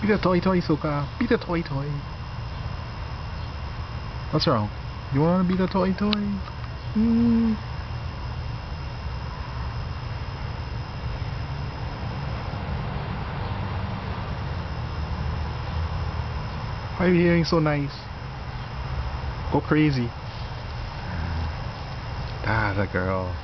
Be the toy toy, Suka. Be the toy toy. What's wrong? You wanna be the toy toy? Mm. Why are you being so nice? Go crazy. Ah, the girl.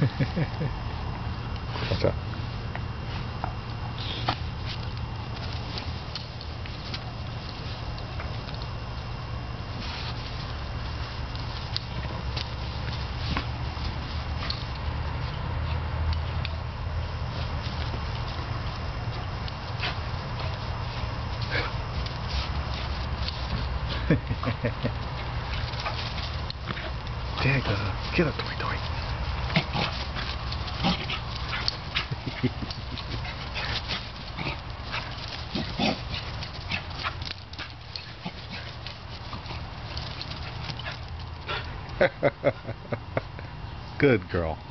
じゃあ。出た。けど、解いた。Good girl.